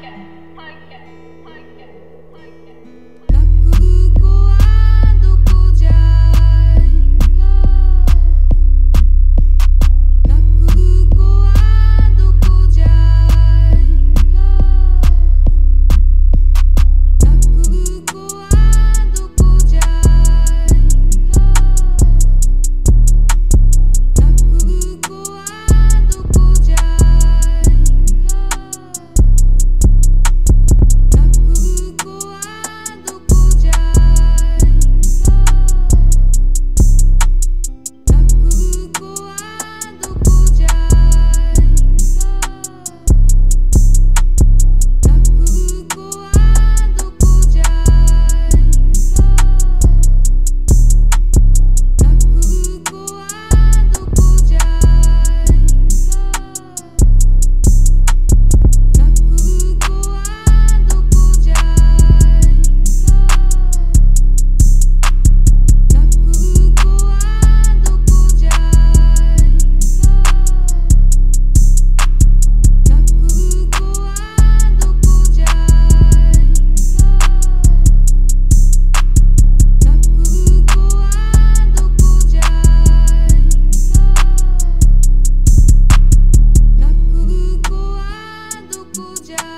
Alaska. job.